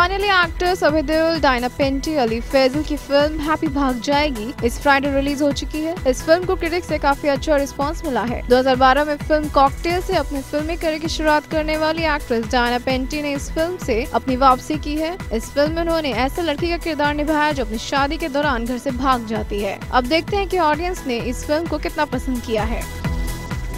Finally actors Abhay Deol Diana Penty Ali Faizal की film happy भाग जाएगी इस फ्राइडे रिलीज़ हो चुकी है। इस फ़िल्म को क्रिटिक्स से काफ़ी अच्छा रिस्पांस मिला है। 2012 में फ़िल्म कॉकटेल से अपने फिल्मी करियर की शुरुआत करने वाली एक्ट्रेस डायना पेंटी ने इस फ़िल्म से अपनी वापसी की है। इस फ़िल्म में उन्होंने ऐसे लड़की का किरदार निभाया जो अपनी शादी के दौरान घर से भाग जाती है। अब देखते हैं कि ऑडियंस ने इस फ़िल्म को कितना पसंद किया है।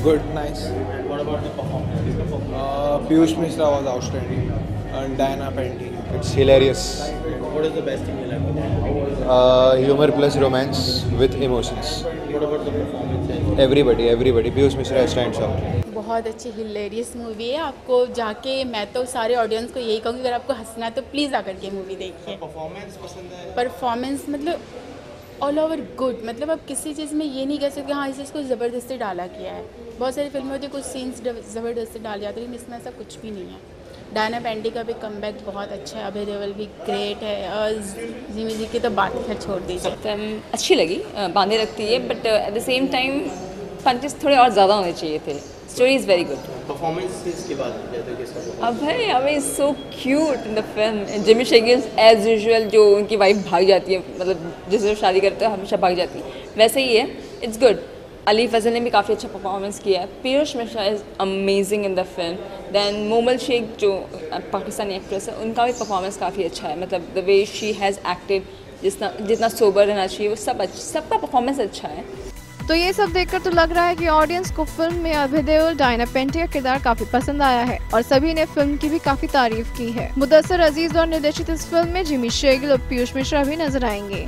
Good, nice. What about the performance? Uh, Piyush Mishra was outstanding, and Diana Penty. It's hilarious. What is the best thing you like about Diana? Uh, humor plus romance with emotions. What about the performance? Everybody, everybody. Piyush Mishra stands out. बहुत अच्छी hilarious movie है आपको जाके मैं तो सारे audience को यही कहूँगी अगर आपको हंसना है तो प्लीज़ आकर के मूवी देखिए परफॉर्मेंस मतलब ऑल ओवर गुड मतलब आप किसी चीज़ में ये नहीं कह सकते हाँ इस चीज़ को ज़बरदस्ती डाला गया है बहुत सारी फ़िल्में होती है कुछ सीन्स ज़बरदस्ती डाल जाते तो हैं लेकिन इसमें ऐसा कुछ भी नहीं है डायना पेंडी का भी कम बहुत अच्छा है अभय देवल भी ग्रेट है और जिमी जी की तो बात ही खैर छोड़ दीजिए। फ़िल्म अच्छी लगी अ, बांधे रखती है but at the same time punches थोड़े और ज़्यादा होने चाहिए थे। Story is very good performance बाद? Abhay Abhay is so cute in the film Jimmy Shergill's as usual जो उनकी वाइफ भाग जाती है मतलब जिससे वो शादी करते हैं हमेशा भाग जाती है। वैसे ही है इट्स गुड अली फजल ने भी काफ़ी अच्छा परफॉर्मेंस किया है। Piyush Mishra is amazing in the film then Momal Sheikh जो पाकिस्तानी एक्ट्रेस है, उनका भी परफॉर्मेंस काफ़ी अच्छा है। मतलब the way she has acted जितना जितना सोबर रहना चाहिए, वो सब अच्छा सबका परफॉर्मेंस अच्छा है। तो ये सब देखकर तो लग रहा है कि ऑडियंस को फ़िल्म में अभय देओल डायना पेंटी का किरदार काफ़ी पसंद आया है और सभी ने फ़िल्म की भी काफ़ी तारीफ़ की है। मुदसर अज़ीज़ और निर्देशित इस फ़िल्म में जिमी शेगिल और पीयूष मिश्रा भी नज़र आएँगे।